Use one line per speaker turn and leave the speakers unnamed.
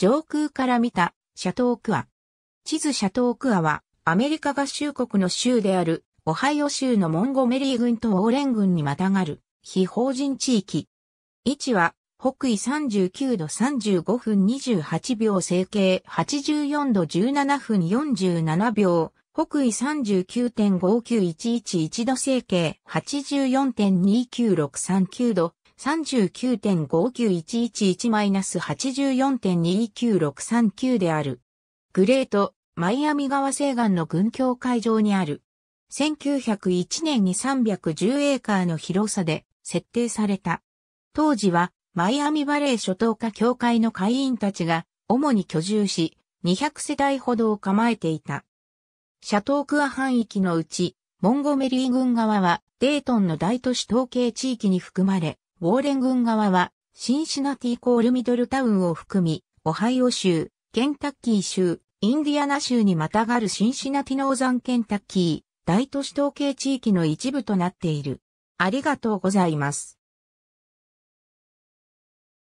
上空から見たシャトークア。地図シャトークアはアメリカ合衆国の州である。オハイオ州のモンゴメリー郡とオーレン郡にまたがる。非法人地域。位置は北緯39度35分28秒整形。84度17分47秒。北緯39.59111度整形。84.29639度。39.59111-84.29639である。グレート、マイアミ川西岸の軍境海上にある。1901年に310エーカーの広さで設定された。当時はマイアミバレー諸島化協会の会員たちが主に居住し、200世帯ほどを構えていた。シャトークア範囲のうち、モンゴメリー軍側はデートンの大都市統計地域に含まれ、ウォーレン軍側はシンシナティコールミドルタウンを含み、オハイオ州、ケンタッキー州、インディアナ州にまたがるシンシナティノーザンケンタッキー、大都市統計地域の一部となっている。ありがとうございます。